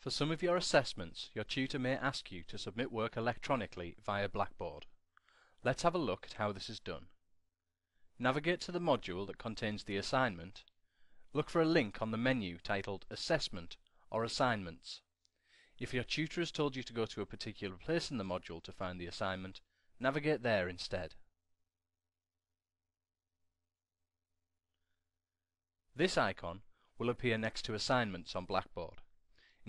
For some of your assessments, your tutor may ask you to submit work electronically via Blackboard. Let's have a look at how this is done. Navigate to the module that contains the assignment. Look for a link on the menu titled Assessment or Assignments. If your tutor has told you to go to a particular place in the module to find the assignment, navigate there instead. This icon will appear next to Assignments on Blackboard.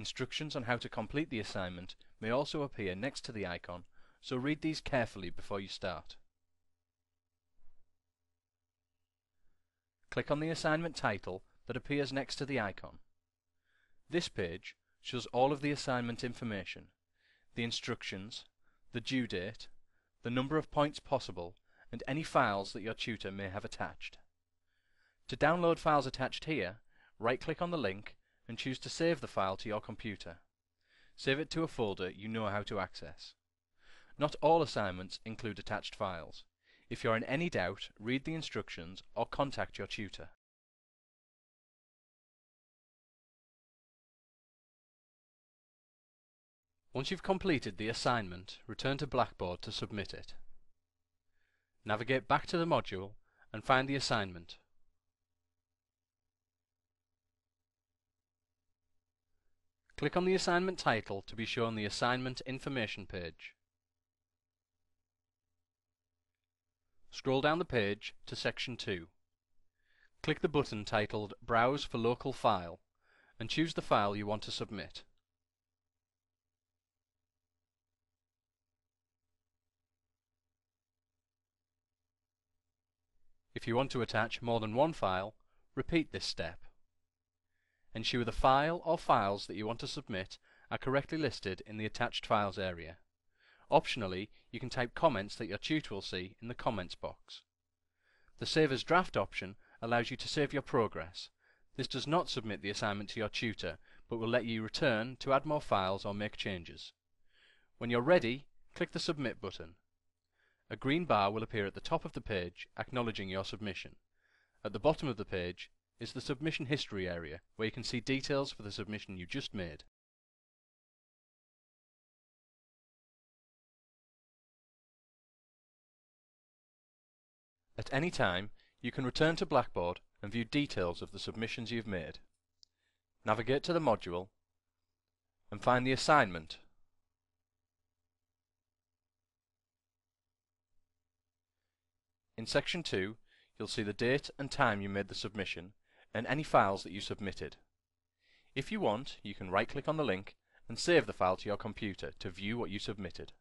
Instructions on how to complete the assignment may also appear next to the icon, so read these carefully before you start. Click on the assignment title that appears next to the icon. This page shows all of the assignment information, the instructions, the due date, the number of points possible, and any files that your tutor may have attached. To download files attached here, right-click on the link and choose to save the file to your computer. Save it to a folder you know how to access. Not all assignments include attached files. If you're in any doubt, read the instructions or contact your tutor. Once you've completed the assignment, return to Blackboard to submit it. Navigate back to the module and find the assignment. Click on the assignment title to be shown the assignment information page. Scroll down the page to section 2. Click the button titled Browse for local file and choose the file you want to submit. If you want to attach more than one file, repeat this step. Ensure the file or files that you want to submit are correctly listed in the Attached Files area. Optionally, you can type comments that your tutor will see in the comments box. The Save as Draft option allows you to save your progress. This does not submit the assignment to your tutor, but will let you return to add more files or make changes. When you're ready, click the Submit button. A green bar will appear at the top of the page acknowledging your submission. At the bottom of the page, is the submission history area where you can see details for the submission you just made. At any time, you can return to Blackboard and view details of the submissions you've made. Navigate to the module and find the assignment. In section 2, you'll see the date and time you made the submission and any files that you submitted. If you want, you can right-click on the link and save the file to your computer to view what you submitted.